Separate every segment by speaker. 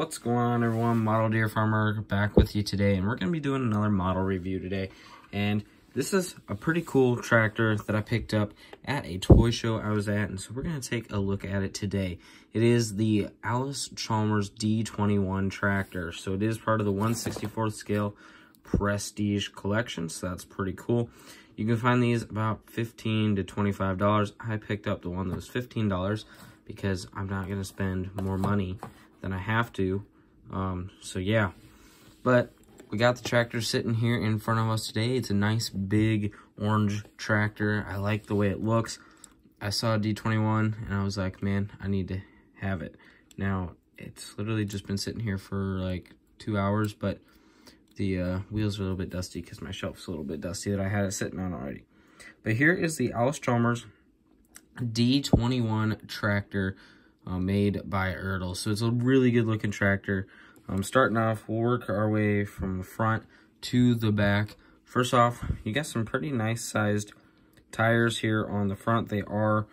Speaker 1: What's going on everyone? Model Deere Farmer back with you today and we're going to be doing another model review today. And this is a pretty cool tractor that I picked up at a toy show I was at and so we're going to take a look at it today. It is the Allis Chalmers D21 tractor. So it is part of the 164th scale Prestige collection so that's pretty cool. You can find these about 15 to $25. I picked up the one that was $15 because I'm not going to spend more money than I have to. Um, so yeah, but we got the tractor sitting here in front of us today. It's a nice big orange tractor. I like the way it looks. I saw a D21 and I was like, man, I need to have it. Now, it's literally just been sitting here for like two hours, but the uh, wheels are a little bit dusty because my shelf's a little bit dusty that I had it sitting on already. But here is the Allis-Chalmers D21 tractor uh, made by Ertl. So it's a really good looking tractor. Um, starting off, we'll work our way from the front to the back. First off, you got some pretty nice sized tires here on the front. They are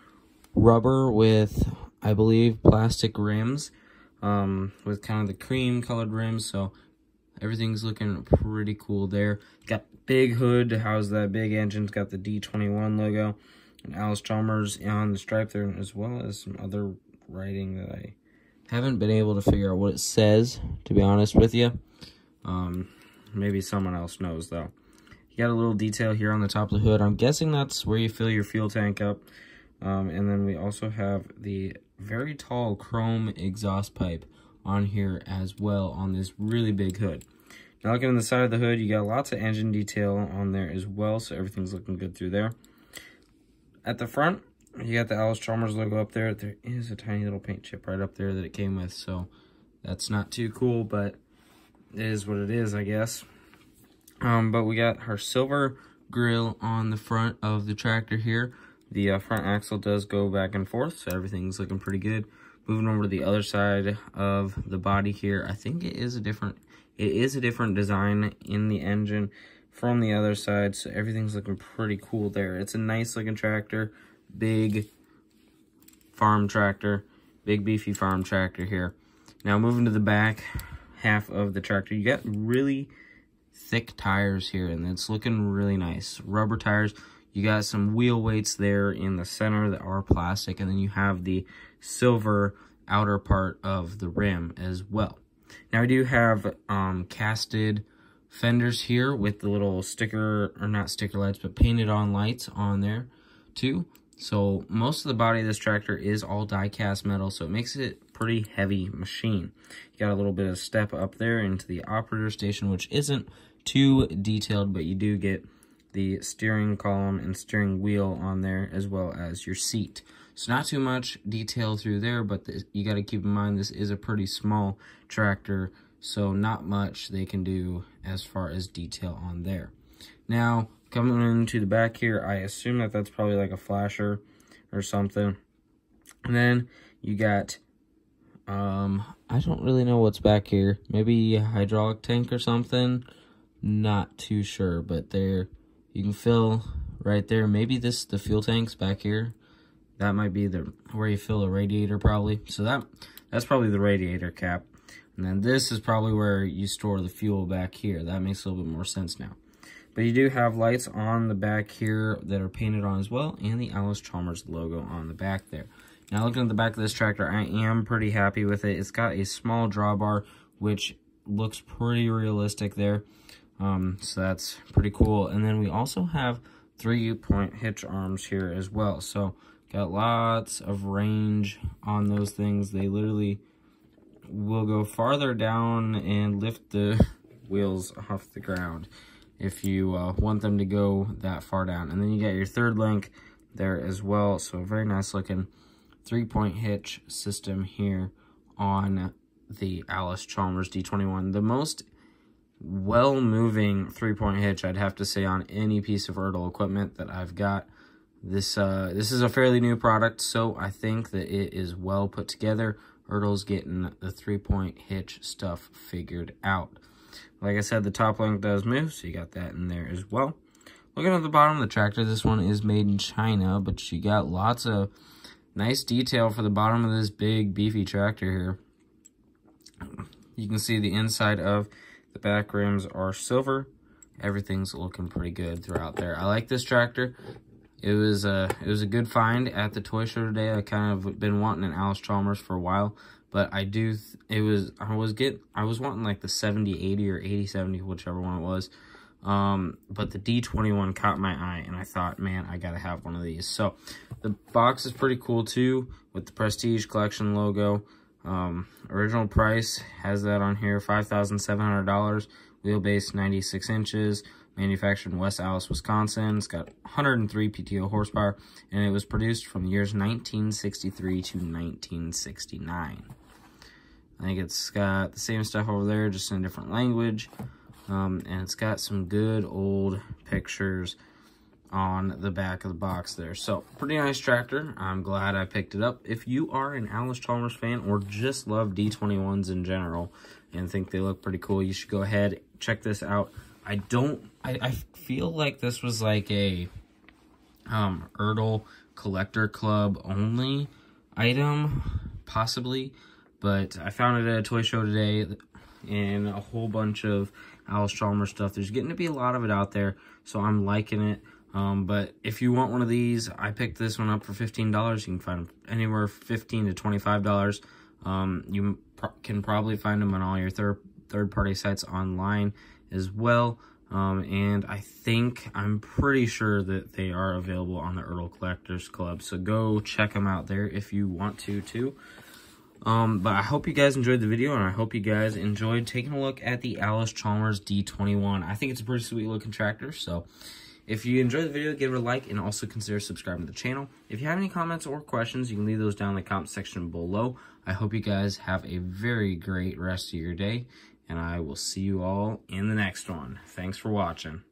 Speaker 1: rubber with, I believe, plastic rims um, with kind of the cream colored rims. So everything's looking pretty cool there. Got big hood to house that big engine. It's got the D21 logo and Allis Chalmers on the stripe there as well as some other writing that I haven't been able to figure out what it says, to be honest with you. Um, maybe someone else knows, though. You got a little detail here on the top of the hood. I'm guessing that's where you fill your fuel tank up. Um, and then we also have the very tall chrome exhaust pipe on here as well on this really big hood. Now looking on the side of the hood, you got lots of engine detail on there as well, so everything's looking good through there. At the front, you got the Allis Chalmers logo up there. There is a tiny little paint chip right up there that it came with, so that's not too cool, but it is what it is, I guess. Um, but we got our silver grill on the front of the tractor here. The uh, front axle does go back and forth, so everything's looking pretty good. Moving over to the other side of the body here, I think it is a different, it is a different design in the engine from the other side, so everything's looking pretty cool there. It's a nice looking tractor big farm tractor, big beefy farm tractor here. Now moving to the back half of the tractor, you got really thick tires here and it's looking really nice. Rubber tires, you got some wheel weights there in the center that are plastic and then you have the silver outer part of the rim as well. Now I do have um, casted fenders here with the little sticker, or not sticker lights, but painted on lights on there too. So most of the body of this tractor is all die-cast metal, so it makes it pretty heavy machine. You got a little bit of step up there into the operator station, which isn't too detailed, but you do get the steering column and steering wheel on there, as well as your seat. So not too much detail through there, but you got to keep in mind this is a pretty small tractor, so not much they can do as far as detail on there. Now, Coming into the back here, I assume that that's probably like a flasher or something. And then you got, um, I don't really know what's back here. Maybe a hydraulic tank or something. Not too sure, but there, you can fill right there. Maybe this, the fuel tank's back here. That might be the where you fill a radiator probably. So that that's probably the radiator cap. And then this is probably where you store the fuel back here. That makes a little bit more sense now. But you do have lights on the back here that are painted on as well, and the Allis Chalmers logo on the back there. Now looking at the back of this tractor, I am pretty happy with it. It's got a small drawbar, which looks pretty realistic there. Um, so that's pretty cool. And then we also have three-point hitch arms here as well. So got lots of range on those things. They literally will go farther down and lift the wheels off the ground if you uh, want them to go that far down. And then you got your third link there as well. So very nice looking three-point hitch system here on the Allis Chalmers D21. The most well-moving three-point hitch, I'd have to say, on any piece of Ertl equipment that I've got. This uh, this is a fairly new product, so I think that it is well put together. Ertl's getting the three-point hitch stuff figured out. Like I said, the top link does move, so you got that in there as well. Looking at the bottom of the tractor, this one is made in China, but you got lots of nice detail for the bottom of this big, beefy tractor here. You can see the inside of the back rims are silver. Everything's looking pretty good throughout there. I like this tractor. It was a it was a good find at the toy show today. I kind of been wanting an Allis Chalmers for a while, but I do it was I was get I was wanting like the 70 80 or 80 70 whichever one it was. Um, but the D21 caught my eye, and I thought, man, I gotta have one of these. So, the box is pretty cool, too, with the Prestige Collection logo. Um, original price has that on here, $5,700. Wheelbase, 96 inches. Manufactured in West Allis, Wisconsin. It's got 103 PTO horsepower, and it was produced from the years 1963 to 1969. I think it's got the same stuff over there, just in a different language. Um, and it's got some good old pictures on the back of the box there. So, pretty nice tractor. I'm glad I picked it up. If you are an Allis Chalmers fan or just love D21s in general and think they look pretty cool, you should go ahead, check this out. I don't, I, I feel like this was like a um, Ertl Collector Club only item, possibly. But I found it at a toy show today and a whole bunch of Allis-Chalmers stuff. There's getting to be a lot of it out there, so I'm liking it. Um, but if you want one of these, I picked this one up for $15. You can find them anywhere 15 to $25. Um, you can probably find them on all your third third-party sites online as well. Um, and I think, I'm pretty sure that they are available on the Ertl Collectors Club. So go check them out there if you want to, too. Um, but I hope you guys enjoyed the video, and I hope you guys enjoyed taking a look at the Allis Chalmers D21. I think it's a pretty sweet looking tractor, so if you enjoyed the video, give it a like, and also consider subscribing to the channel. If you have any comments or questions, you can leave those down in the comment section below. I hope you guys have a very great rest of your day, and I will see you all in the next one. Thanks for watching.